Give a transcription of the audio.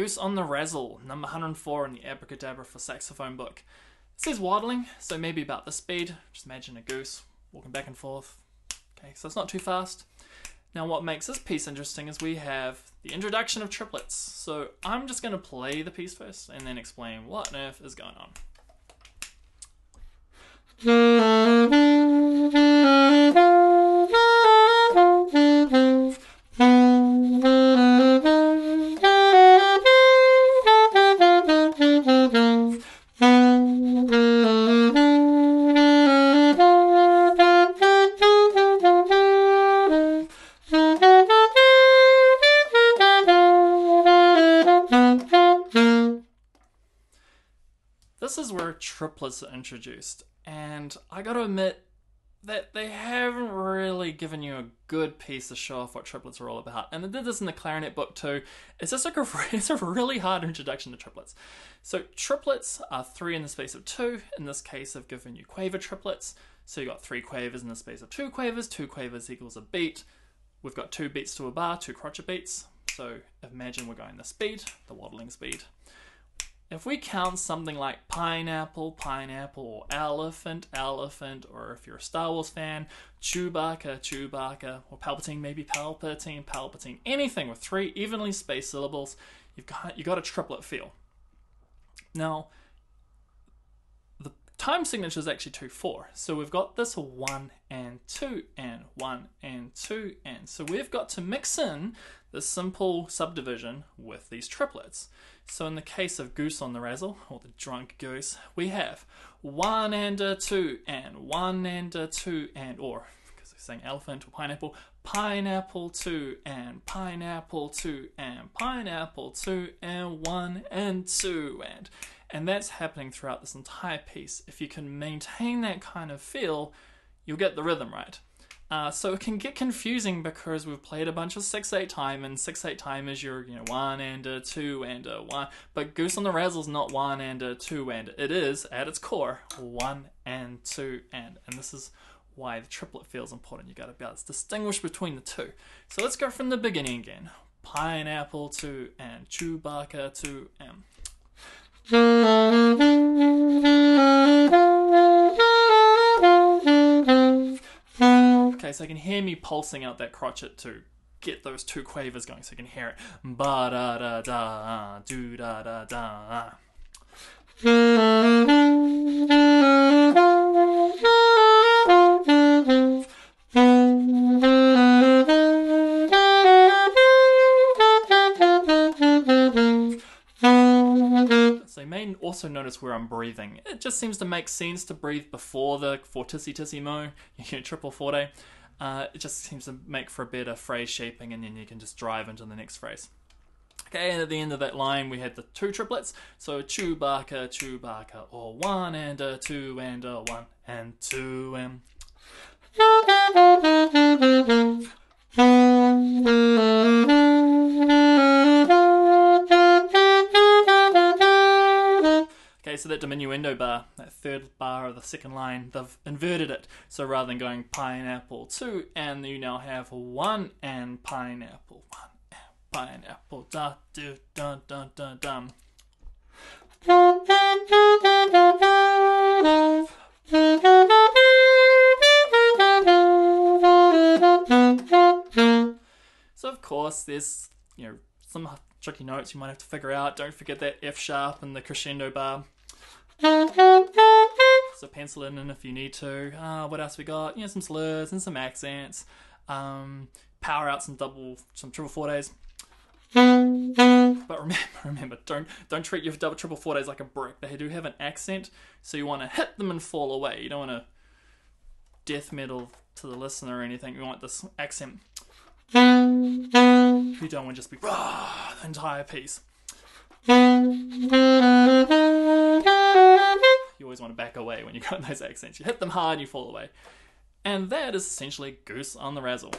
Goose on the Razzle, number 104 in the Abracadabra for Saxophone book. It says waddling, so maybe about the speed. Just imagine a goose walking back and forth. Okay, so it's not too fast. Now, what makes this piece interesting is we have the introduction of triplets. So I'm just going to play the piece first and then explain what on earth is going on. This is where triplets are introduced, and I gotta admit that they haven't really given you a good piece to show off what triplets are all about. And they did this in the clarinet book too. It's just like a it's a really hard introduction to triplets. So triplets are three in the space of two. In this case, I've given you quaver triplets. So you've got three quavers in the space of two quavers. Two quavers equals a beat. We've got two beats to a bar, two crotchet beats. So imagine we're going the speed, the waddling speed. If we count something like pineapple, pineapple, or elephant, elephant, or if you're a Star Wars fan, Chewbacca, Chewbacca, or Palpatine, maybe Palpatine, Palpatine, anything with three evenly spaced syllables, you've got you got a triplet feel. Now, time signature is actually two four, so we've got this one and two and one and two and so we've got to mix in the simple subdivision with these triplets. So in the case of Goose on the Razzle, or the drunk goose, we have one and a two and one and a two and, or because they're saying elephant or pineapple, pineapple two and pineapple two and pineapple two and one and two and. And that's happening throughout this entire piece. If you can maintain that kind of feel, you'll get the rhythm right. Uh, so it can get confusing because we've played a bunch of 6-8 time, and 6-8 time is your, you know, 1 and a 2 and a 1. But Goose on the Razzle is not 1 and a 2 and. It is, at its core, 1 and 2 and. And this is why the triplet feels important. You've gotta be able to distinguish between the two. So let's go from the beginning again. Pineapple 2 and Chewbacca 2 and. Okay, so I can hear me pulsing out that crotchet to get those two quavers going, so you can hear it. Ba da da da, do da da da. May also notice where I'm breathing. It just seems to make sense to breathe before the fortissimo, your triple forte. Uh, it just seems to make for a better phrase shaping, and then you can just drive into the next phrase. Okay, and at the end of that line, we had the two triplets. So Chewbacca, Chewbacca, or one and a two and a one and two and. So that diminuendo bar, that third bar of the second line, they've inverted it. So rather than going pineapple two, and you now have one and pineapple, one and pineapple, da do dun dun dun dun. So of course, there's you know some tricky notes you might have to figure out. Don't forget that F sharp and the crescendo bar. So pencil it in if you need to. Uh, what else we got? You know, some slurs and some accents. Um, power out some double, some triple fortes. But remember, remember, don't don't treat your double triple fortes like a brick. They do have an accent, so you want to hit them and fall away. You don't want to death metal to the listener or anything. You want this accent. You don't want to just be rah, the entire piece. Always want to back away when you've got those accents. You hit them hard, you fall away. And that is essentially Goose on the Razzle.